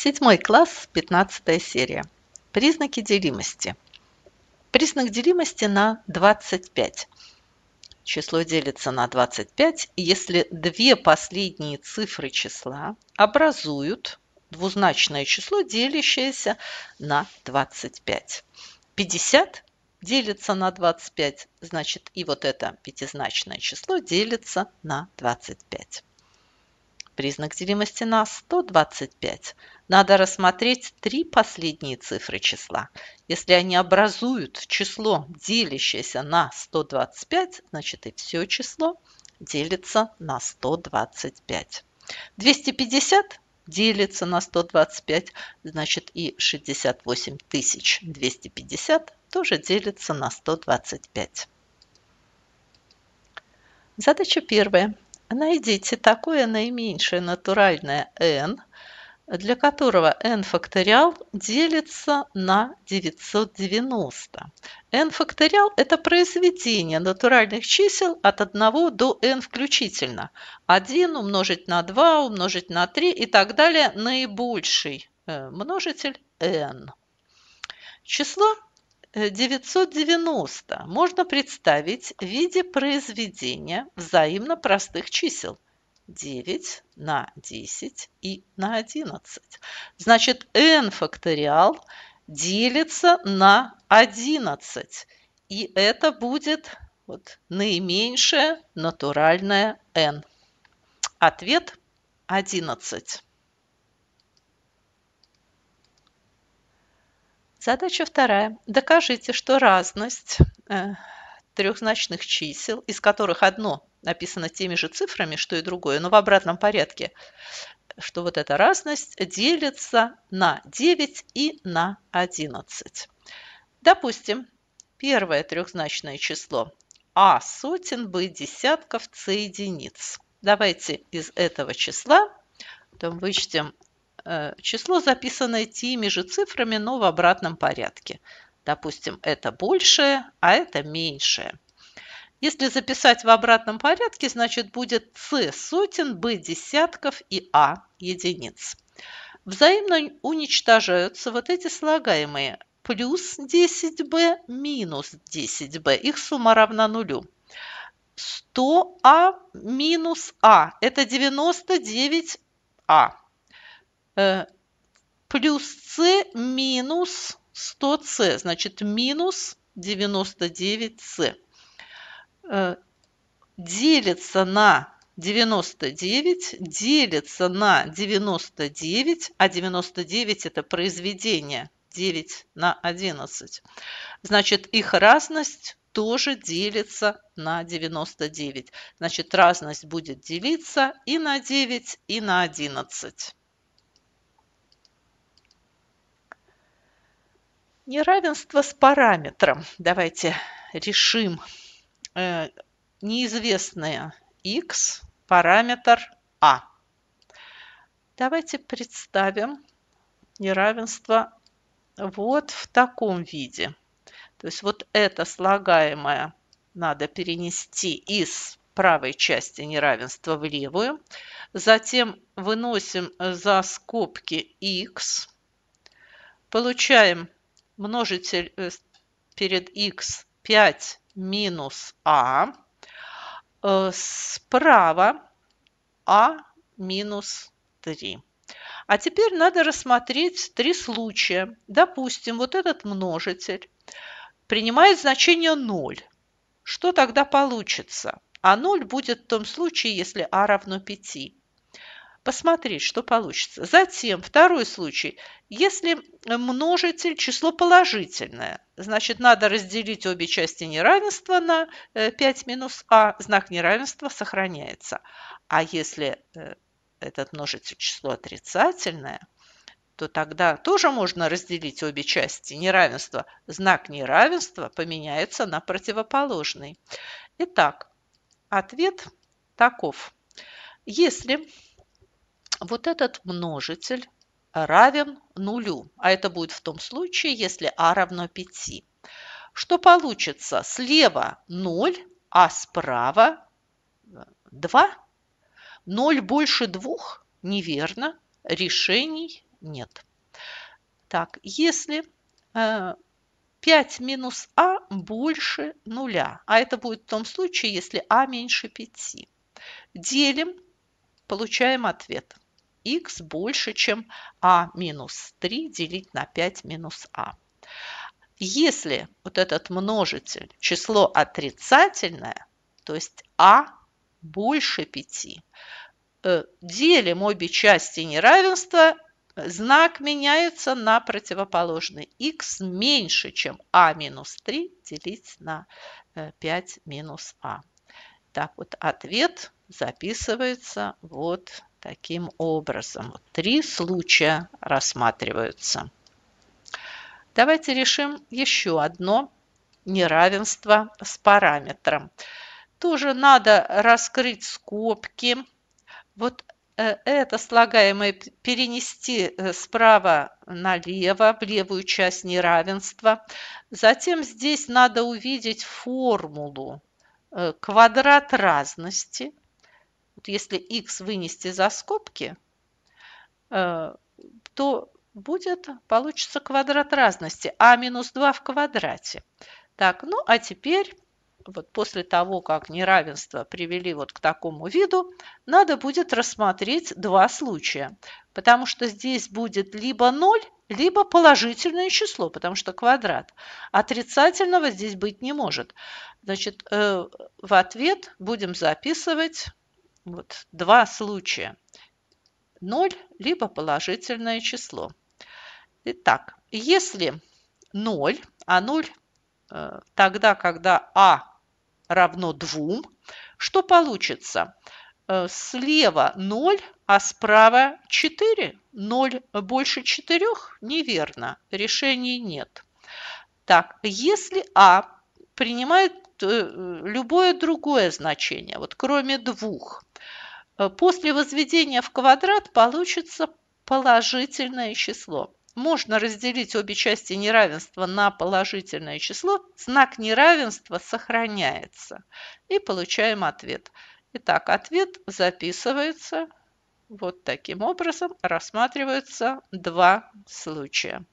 Седьмой класс, пятнадцатая серия. Признаки делимости. Признак делимости на 25. Число делится на 25, если две последние цифры числа образуют двузначное число, делящееся на 25. 50 делится на 25, значит и вот это пятизначное число делится на 25 признак делимости на 125. Надо рассмотреть три последние цифры числа. Если они образуют число, делящееся на 125, значит и все число делится на 125. 250 делится на 125, значит и 68 250 тоже делится на 125. Задача первая. Найдите такое наименьшее натуральное n, для которого n факториал делится на 990. n факториал – это произведение натуральных чисел от 1 до n включительно. 1 умножить на 2, умножить на 3 и так далее. Наибольший э, множитель n. Число 990 можно представить в виде произведения взаимно простых чисел 9 на 10 и на 11. Значит, n факториал делится на 11. И это будет вот, наименьшее натуральное n. Ответ 11. Задача вторая. Докажите, что разность э, трехзначных чисел, из которых одно написано теми же цифрами, что и другое, но в обратном порядке, что вот эта разность делится на 9 и на 11. Допустим, первое трехзначное число а сотен, б десятков, с единиц. Давайте из этого числа потом вычтем число, записанное теми же цифрами, но в обратном порядке. Допустим, это большее, а это меньшее. Если записать в обратном порядке, значит будет С сотен, Б десятков и А единиц. Взаимно уничтожаются вот эти слагаемые плюс 10b минус 10b. Их сумма равна нулю. 100а минус а – это 99а. Э, плюс c минус 100c, значит минус 99c. Э, делится на 99, делится на 99, а 99 это произведение 9 на 11. Значит, их разность тоже делится на 99. Значит, разность будет делиться и на 9, и на 11. Неравенство с параметром. Давайте решим э, неизвестное x, параметр а. Давайте представим неравенство вот в таком виде. То есть вот это слагаемое надо перенести из правой части неравенства в левую. Затем выносим за скобки x. Получаем множитель э, перед x 5 минус а. Э, справа а минус 3. А теперь надо рассмотреть три случая. Допустим, вот этот множитель принимает значение 0. Что тогда получится? А 0 будет в том случае, если а равно 5 посмотреть, что получится. Затем второй случай. Если множитель число положительное, значит, надо разделить обе части неравенства на 5 э, минус а, знак неравенства сохраняется. А если э, этот множитель число отрицательное, то тогда тоже можно разделить обе части неравенства. Знак неравенства поменяется на противоположный. Итак, ответ таков. Если вот этот множитель равен нулю, а это будет в том случае, если а равно 5. Что получится? Слева 0, а справа 2. 0 больше 2? Неверно. Решений нет. Так, если 5 минус а больше нуля, а это будет в том случае, если а меньше 5, делим, получаем ответ. X больше, чем а минус 3 делить на 5 минус а. Если вот этот множитель число отрицательное, то есть а больше 5, э, делим обе части неравенства знак меняется на противоположный. x меньше, чем а минус 3 делить на 5 э, минус а. Так вот, ответ записывается вот таким образом. Три случая рассматриваются. Давайте решим еще одно неравенство с параметром. Тоже надо раскрыть скобки. Вот Э, это слагаемое перенести э, справа налево, в левую часть неравенства. Затем здесь надо увидеть формулу э, квадрат разности. Вот если x вынести за скобки, то будет, получится квадрат разности а минус 2 в квадрате. Так, ну а теперь вот после того, как неравенство привели вот к такому виду, надо будет рассмотреть два случая, потому что здесь будет либо 0, либо положительное число, потому что квадрат. Отрицательного здесь быть не может. Значит, э, в ответ будем записывать вот два случая. 0, либо положительное число. Итак, если 0, а 0 э, тогда, когда а равно 2, что получится? Э, слева 0, а справа 4. 0 больше 4? Неверно. Решений нет. Так, если а принимает э, любое другое значение, вот кроме двух, после возведения в квадрат получится положительное число можно разделить обе части неравенства на положительное число, знак неравенства сохраняется. И получаем ответ. Итак, ответ записывается вот таким образом. Рассматриваются два случая.